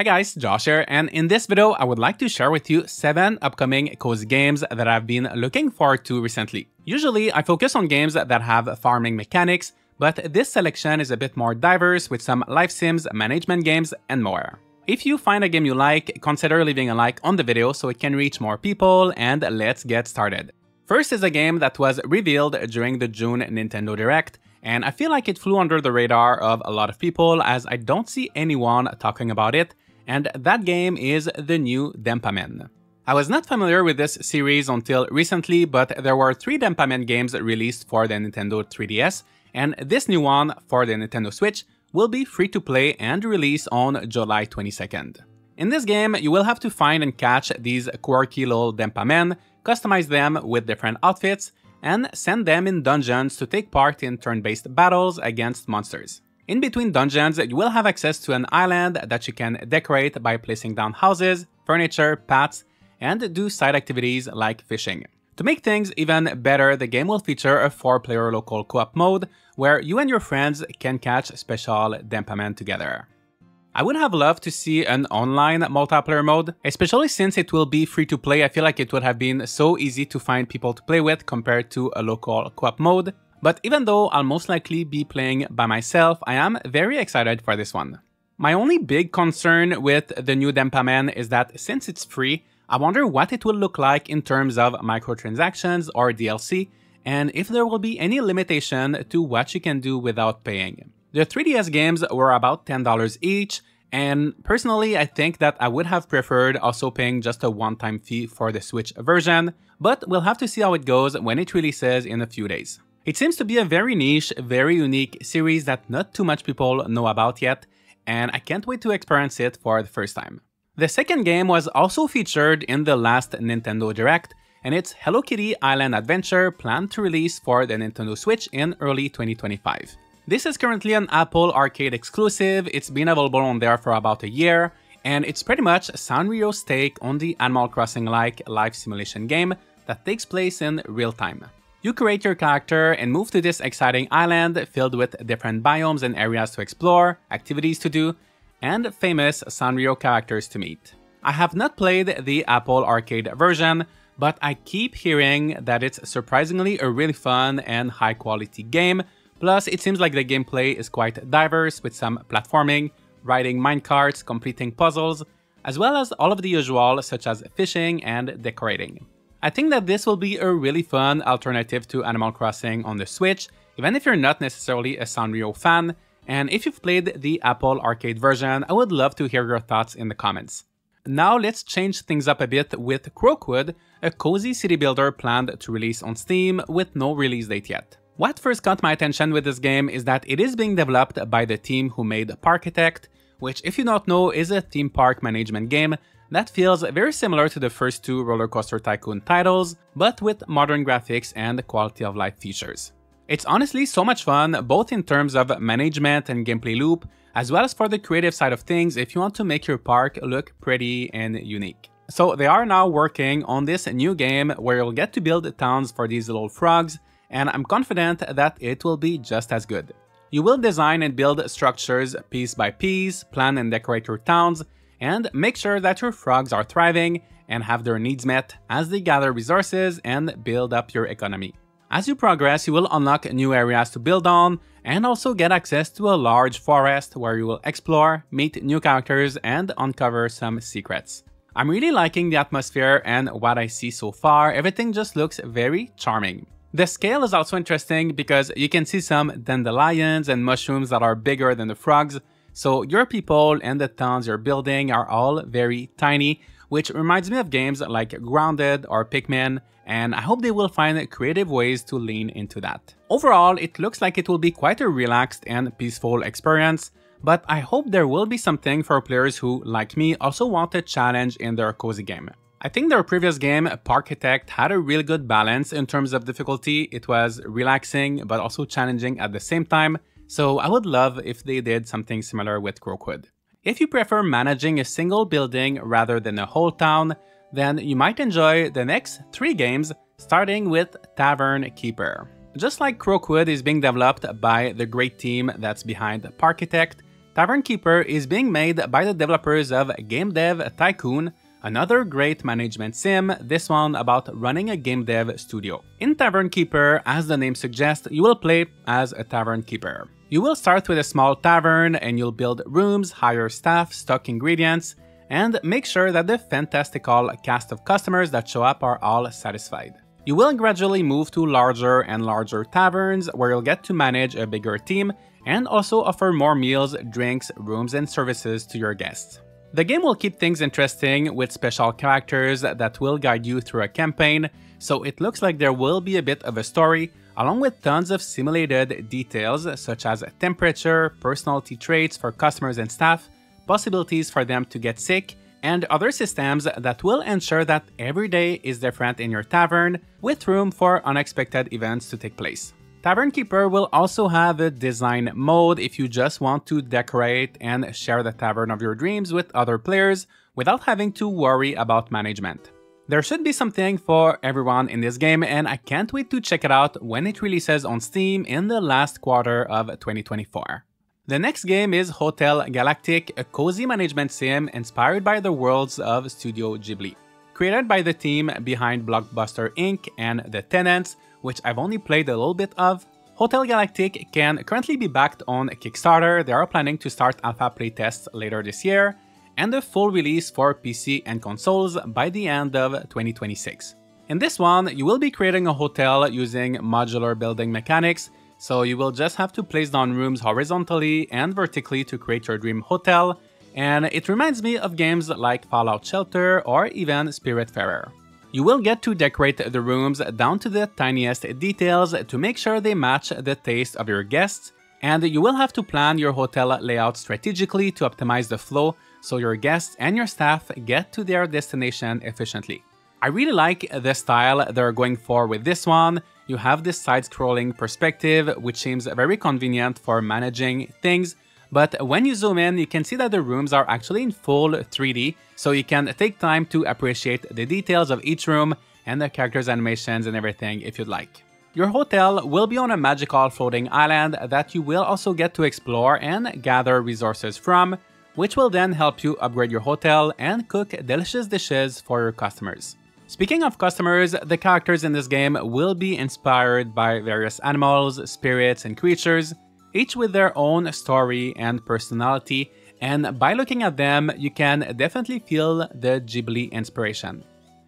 Hey guys, Josh here, and in this video I would like to share with you 7 upcoming cozy games that I've been looking forward to recently. Usually I focus on games that have farming mechanics, but this selection is a bit more diverse with some life sims, management games, and more. If you find a game you like, consider leaving a like on the video so it can reach more people, and let's get started. First is a game that was revealed during the June Nintendo Direct, and I feel like it flew under the radar of a lot of people as I don't see anyone talking about it, and that game is the new Denpa Men. I was not familiar with this series until recently, but there were three Denpa Men games released for the Nintendo 3DS, and this new one for the Nintendo Switch will be free to play and release on July 22nd. In this game, you will have to find and catch these quirky little Denpa Men, customize them with different outfits, and send them in dungeons to take part in turn-based battles against monsters. In between dungeons, you will have access to an island that you can decorate by placing down houses, furniture, paths, and do side activities like fishing. To make things even better, the game will feature a 4-player local co-op mode where you and your friends can catch special Denpa Men together. I would have loved to see an online multiplayer mode, especially since it will be free to play. I feel like it would have been so easy to find people to play with compared to a local co-op mode. But even though I'll most likely be playing by myself, I am very excited for this one. My only big concern with the new Denpa Men is that since it's free, I wonder what it will look like in terms of microtransactions or DLC, and if there will be any limitation to what you can do without paying. The 3DS games were about $10 each, and personally I think that I would have preferred also paying just a one-time fee for the Switch version, but we'll have to see how it goes when it releases in a few days. It seems to be a very niche, very unique series that not too much people know about yet, and I can't wait to experience it for the first time. The second game was also featured in the last Nintendo Direct, and it's Hello Kitty Island Adventure planned to release for the Nintendo Switch in early 2025. This is currently an Apple Arcade exclusive, it's been available on there for about a year, and it's pretty much Sanrio's take on the Animal Crossing-like life simulation game that takes place in real time. You create your character and move to this exciting island filled with different biomes and areas to explore, activities to do, and famous Sanrio characters to meet. I have not played the Apple Arcade version, but I keep hearing that it's surprisingly a really fun and high quality game, plus it seems like the gameplay is quite diverse with some platforming, riding minecarts, completing puzzles, as well as all of the usual such as fishing and decorating. I think that this will be a really fun alternative to Animal Crossing on the Switch, even if you're not necessarily a Sanrio fan, and if you've played the Apple Arcade version, I would love to hear your thoughts in the comments. Now let's change things up a bit with Croakwood, a cozy city builder planned to release on Steam with no release date yet. What first caught my attention with this game is that it is being developed by the team who made Parkitect, which if you don't know is a theme park management game that feels very similar to the first two Roller Coaster Tycoon titles, but with modern graphics and quality of life features. It's honestly so much fun, both in terms of management and gameplay loop, as well as for the creative side of things if you want to make your park look pretty and unique. So they are now working on this new game where you'll get to build towns for these little frogs, and I'm confident that it will be just as good. You will design and build structures piece by piece, plan and decorate your towns, and make sure that your frogs are thriving and have their needs met as they gather resources and build up your economy. As you progress, you will unlock new areas to build on and also get access to a large forest where you will explore, meet new characters, and uncover some secrets. I'm really liking the atmosphere and what I see so far, everything just looks very charming. The scale is also interesting because you can see some dandelions and mushrooms that are bigger than the frogs, so your people and the towns you're building are all very tiny, which reminds me of games like Grounded or Pikmin, and I hope they will find creative ways to lean into that. Overall, it looks like it will be quite a relaxed and peaceful experience, but I hope there will be something for players who, like me, also want a challenge in their cozy game. I think their previous game, Parkitect, had a really good balance in terms of difficulty. It was relaxing but also challenging at the same time, so I would love if they did something similar with Croakwood. If you prefer managing a single building rather than a whole town, then you might enjoy the next three games, starting with Tavern Keeper. Just like Croakwood is being developed by the great team that's behind Parkitect, Tavern Keeper is being made by the developers of Game Dev Tycoon, another great management sim, this one about running a game dev studio. In Tavern Keeper, as the name suggests, you will play as a tavern keeper. You will start with a small tavern and you'll build rooms, hire staff, stock ingredients, and make sure that the fantastical cast of customers that show up are all satisfied. You will gradually move to larger and larger taverns where you'll get to manage a bigger team and also offer more meals, drinks, rooms, and services to your guests. The game will keep things interesting with special characters that will guide you through a campaign, so it looks like there will be a bit of a story, along with tons of simulated details such as temperature, personality traits for customers and staff, possibilities for them to get sick, and other systems that will ensure that every day is different in your tavern, with room for unexpected events to take place. Tavern Keeper will also have a design mode if you just want to decorate and share the tavern of your dreams with other players without having to worry about management. There should be something for everyone in this game and I can't wait to check it out when it releases on Steam in the last quarter of 2024. The next game is Hotel Galactic, a cozy management sim inspired by the worlds of Studio Ghibli. Created by the team behind Blockbuster Inc. and The Tenants, which I've only played a little bit of. Hotel Galactic can currently be backed on Kickstarter, they are planning to start alpha playtests later this year, and a full release for PC and consoles by the end of 2026. In this one, you will be creating a hotel using modular building mechanics, so you will just have to place down rooms horizontally and vertically to create your dream hotel, and it reminds me of games like Fallout Shelter or even Spiritfarer. You will get to decorate the rooms down to the tiniest details to make sure they match the taste of your guests, and you will have to plan your hotel layout strategically to optimize the flow so your guests and your staff get to their destination efficiently. I really like the style they're going for with this one. You have this side-scrolling perspective, which seems very convenient for managing things but when you zoom in, you can see that the rooms are actually in full 3D, so you can take time to appreciate the details of each room and the characters' animations and everything if you'd like. Your hotel will be on a magical floating island that you will also get to explore and gather resources from, which will then help you upgrade your hotel and cook delicious dishes for your customers. Speaking of customers, the characters in this game will be inspired by various animals, spirits, and creatures, each with their own story and personality, and by looking at them, you can definitely feel the Ghibli inspiration.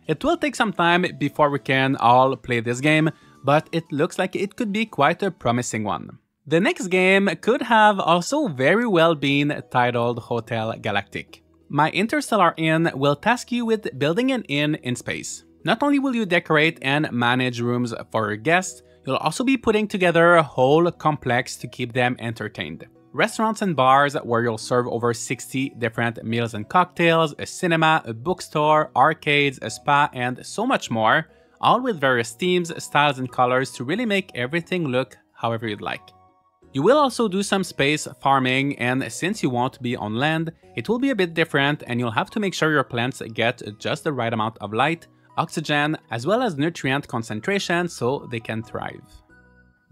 It will take some time before we can all play this game, but it looks like it could be quite a promising one. The next game could have also very well been titled Hotel Galactic. My Interstellar Inn will task you with building an inn in space. Not only will you decorate and manage rooms for your guests, You'll also be putting together a whole complex to keep them entertained. Restaurants and bars where you'll serve over 60 different meals and cocktails, a cinema, a bookstore, arcades, a spa, and so much more, all with various themes, styles, and colors to really make everything look however you'd like. You will also do some space farming and since you won't be on land, it will be a bit different and you'll have to make sure your plants get just the right amount of light, oxygen, as well as nutrient concentration so they can thrive.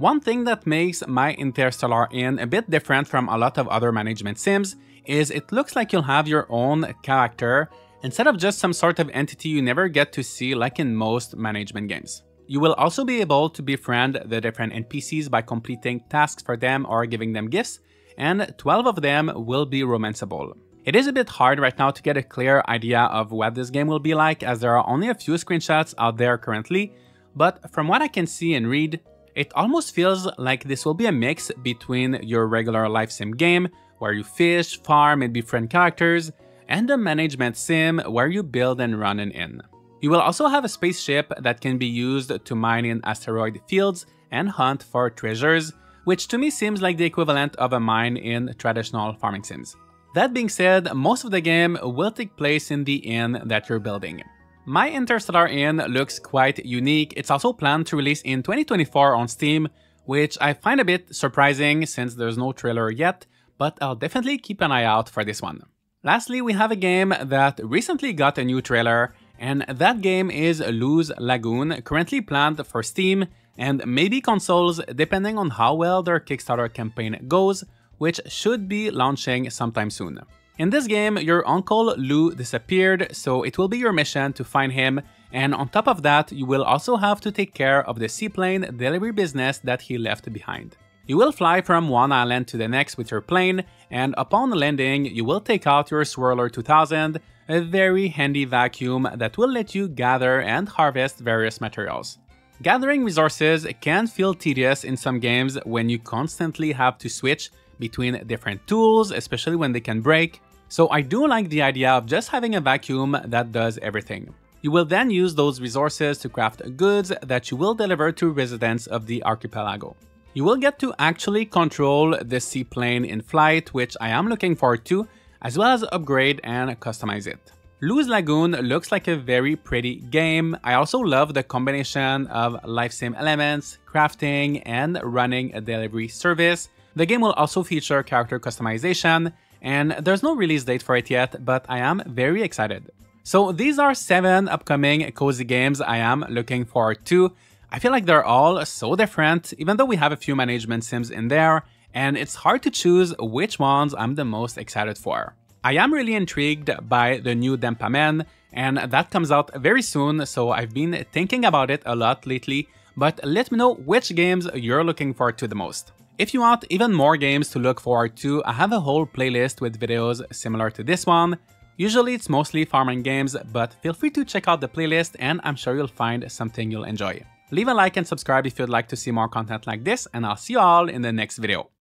One thing that makes my Interstellar Inn a bit different from a lot of other management sims is it looks like you'll have your own character instead of just some sort of entity you never get to see like in most management games. You will also be able to befriend the different NPCs by completing tasks for them or giving them gifts, and 12 of them will be romanceable. It is a bit hard right now to get a clear idea of what this game will be like as there are only a few screenshots out there currently, but from what I can see and read, it almost feels like this will be a mix between your regular life sim game, where you fish, farm and befriend characters, and a management sim where you build and run an inn. You will also have a spaceship that can be used to mine in asteroid fields and hunt for treasures, which to me seems like the equivalent of a mine in traditional farming sims. That being said, most of the game will take place in the inn that you're building. My Interstellar Inn looks quite unique, it's also planned to release in 2024 on Steam, which I find a bit surprising since there's no trailer yet, but I'll definitely keep an eye out for this one. Lastly, we have a game that recently got a new trailer, and that game is Lou's Lagoon, currently planned for Steam and maybe consoles depending on how well their Kickstarter campaign goes, which should be launching sometime soon. In this game, your uncle Lou disappeared, so it will be your mission to find him, and on top of that, you will also have to take care of the seaplane delivery business that he left behind. You will fly from one island to the next with your plane, and upon landing, you will take out your Swirler 2000, a very handy vacuum that will let you gather and harvest various materials. Gathering resources can feel tedious in some games when you constantly have to switch between different tools, especially when they can break, so I do like the idea of just having a vacuum that does everything. You will then use those resources to craft goods that you will deliver to residents of the archipelago. You will get to actually control the seaplane in flight, which I am looking forward to, as well as upgrade and customize it. Lou's Lagoon looks like a very pretty game. I also love the combination of life sim elements, crafting, and running a delivery service. The game will also feature character customization, and there's no release date for it yet, but I am very excited. So these are 7 upcoming cozy games I am looking forward to. I feel like they're all so different, even though we have a few management sims in there, and it's hard to choose which ones I'm the most excited for. I am really intrigued by the new Denpa Men that comes out very soon, so I've been thinking about it a lot lately, but let me know which games you're looking forward to the most. If you want even more games to look forward to, I have a whole playlist with videos similar to this one. Usually it's mostly farming games, but feel free to check out the playlist and I'm sure you'll find something you'll enjoy. Leave a like and subscribe if you'd like to see more content like this, and I'll see you all in the next video.